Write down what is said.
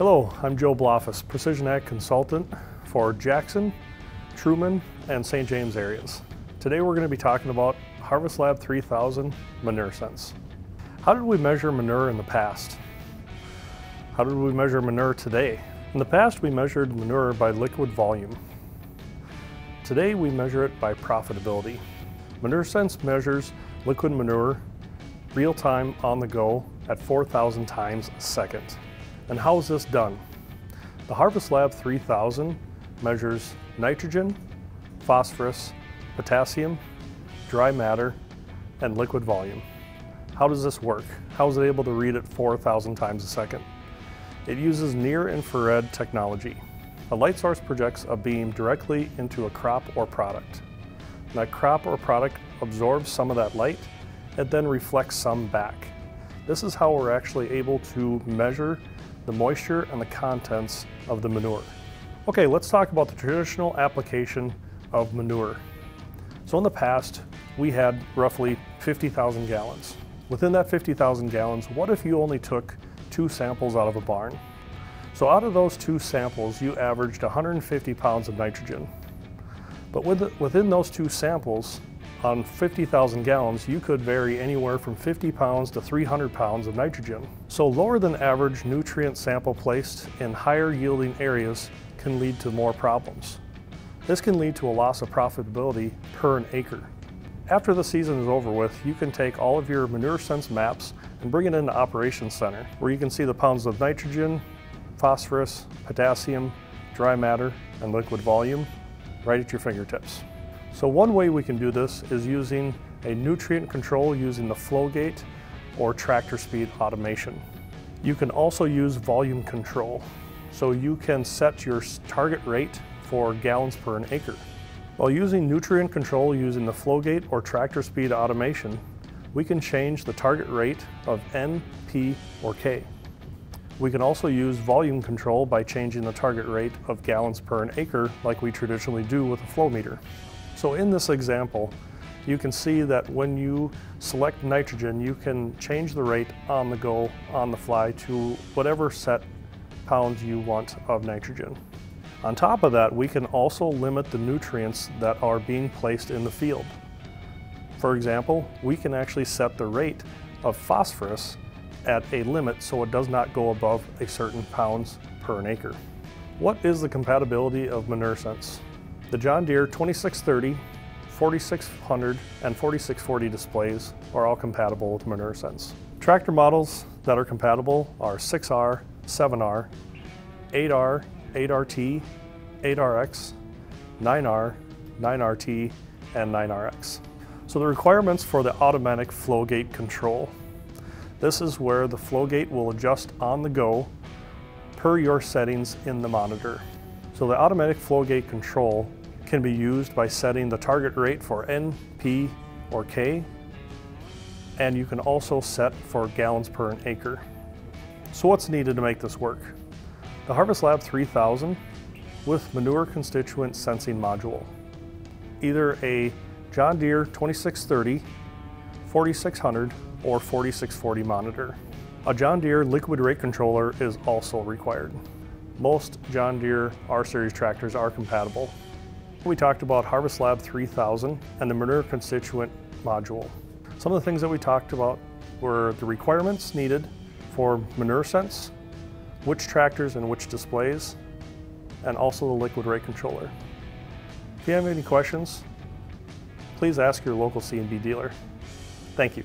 Hello, I'm Joe Blaufuss, Precision Ag Consultant for Jackson, Truman, and St. James areas. Today we're going to be talking about Harvest Lab 3000 Manure Sense. How did we measure manure in the past? How did we measure manure today? In the past we measured manure by liquid volume. Today we measure it by profitability. Manure Sense measures liquid manure real time on the go at 4,000 times a second. And how is this done? The Harvest Lab 3000 measures nitrogen, phosphorus, potassium, dry matter, and liquid volume. How does this work? How is it able to read it 4,000 times a second? It uses near-infrared technology. A light source projects a beam directly into a crop or product. That crop or product absorbs some of that light and then reflects some back. This is how we're actually able to measure the moisture and the contents of the manure. Okay, let's talk about the traditional application of manure. So in the past, we had roughly 50,000 gallons. Within that 50,000 gallons, what if you only took two samples out of a barn? So out of those two samples, you averaged 150 pounds of nitrogen. But within those two samples, on 50,000 gallons, you could vary anywhere from 50 pounds to 300 pounds of nitrogen. So lower than average nutrient sample placed in higher yielding areas can lead to more problems. This can lead to a loss of profitability per an acre. After the season is over with, you can take all of your manure sense maps and bring it into Operations Center, where you can see the pounds of nitrogen, phosphorus, potassium, dry matter, and liquid volume right at your fingertips. So one way we can do this is using a nutrient control using the FlowGate or tractor speed automation. You can also use volume control. So you can set your target rate for gallons per an acre. While using nutrient control using the FlowGate or tractor speed automation, we can change the target rate of N, P, or K. We can also use volume control by changing the target rate of gallons per an acre like we traditionally do with a flow meter. So in this example, you can see that when you select nitrogen, you can change the rate on the go, on the fly, to whatever set pounds you want of nitrogen. On top of that, we can also limit the nutrients that are being placed in the field. For example, we can actually set the rate of phosphorus at a limit so it does not go above a certain pounds per an acre. What is the compatibility of ManureSense? The John Deere 2630, 4600, and 4640 displays are all compatible with ManureSense. Tractor models that are compatible are 6R, 7R, 8R, 8RT, 8RX, 9R, 9RT, and 9RX. So the requirements for the automatic flow gate control. This is where the flow gate will adjust on the go per your settings in the monitor. So the automatic flow gate control can be used by setting the target rate for N, P, or K, and you can also set for gallons per an acre. So what's needed to make this work? The Harvest Lab 3000 with manure constituent sensing module. Either a John Deere 2630, 4600, or 4640 monitor. A John Deere liquid rate controller is also required. Most John Deere R-Series tractors are compatible. We talked about Harvest Lab 3000 and the manure constituent module. Some of the things that we talked about were the requirements needed for manure sense, which tractors and which displays, and also the liquid rate controller. If you have any questions, please ask your local C&B dealer. Thank you.